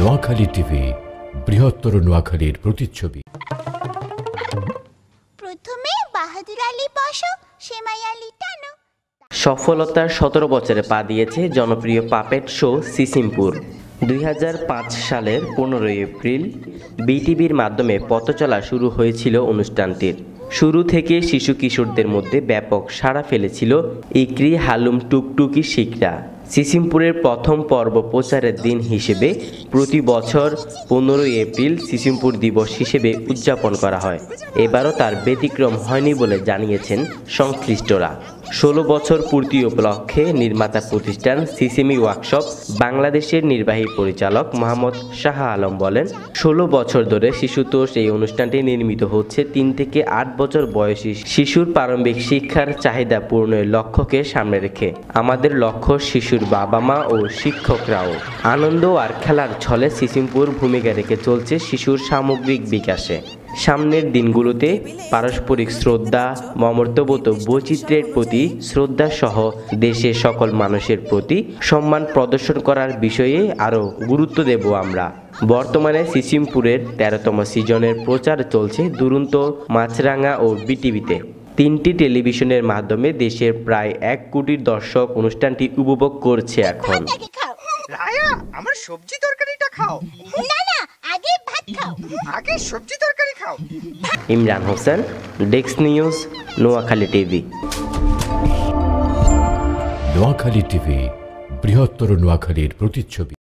Noakhali TV বৃহত্তর নোয়াখালীর প্রতিচ্ছবি। প্রথমে বাহাদুর আলী বসো সেমাই আলী টানো। সফলতার সতেরো বছরে পা দিয়েছে জনপ্রিয় পাপেট শো সিসিমপুর। দুই হাজার পাঁচ সালের পনেরোই এপ্রিল বিটিভির মাধ্যমে পথচলা শুরু হয়েছিল অনুষ্ঠানটির। শুরু থেকে শিশু কিশোরদের মধ্যে ব্যাপক সাড়া ফেলেছিল ইকরি হালুম টুকটুকি শিকরা। সিসিমপুরের প্রথম পর্ব প্রচারের দিন হিসেবে প্রতি বছর পনেরোই এপ্রিল সিসিমপুর দিবস হিসেবে উদযাপন করা হয়। এবারও তার ব্যতিক্রম হয়নি বলে জানিয়েছেন সংশ্লিষ্টরা। ষোলো বছর পূর্তি উপলক্ষে নির্মাতা প্রতিষ্ঠান সিসিমি ওয়ার্কশপ বাংলাদেশের নির্বাহী পরিচালক মোহাম্মদ শাহ আলম বলেন, ষোলো বছর ধরে শিশুতোষ এই অনুষ্ঠানটি নির্মিত হচ্ছে তিন থেকে আট বছর বয়সী শিশুর প্রারম্ভিক শিক্ষার চাহিদা পূরণের লক্ষ্যকে সামনে রেখে। আমাদের লক্ষ্য শিশুর বাবা মা ও শিক্ষকরাও। আনন্দ আর খেলার ছলে সিসিমপুর ভূমিকা রেখে চলছে শিশুর সামগ্রিক বিকাশে। সামনের দিনগুলোতে পারস্পরিক শ্রদ্ধা মমর্তবোধ বৈচিত্র্যের প্রতি শ্রদ্ধা সহ দেশের সকল মানুষের প্রতি সম্মান প্রদর্শন করার বিষয়ে আরও গুরুত্ব দেব আমরা। বর্তমানে সিসিমপুরের তেরোতম সিজনের প্রচার চলছে দুরন্ত মাছরাঙা ও বিটিভিতে। তিনটি টেলিভিশনের মাধ্যমে দেশের প্রায় এক কোটির দর্শক অনুষ্ঠানটি উপভোগ করছে এখন। রায়া আমার সবজি তরকারিটা খাও। না না আগে ভাত খাও। আগে সবজি তরকারি খাও ইমরান হোসেন ডেক্স news Noakhali TV. Noakhali TV বৃহত্তর নোয়াখালীর প্রতিচ্ছবি।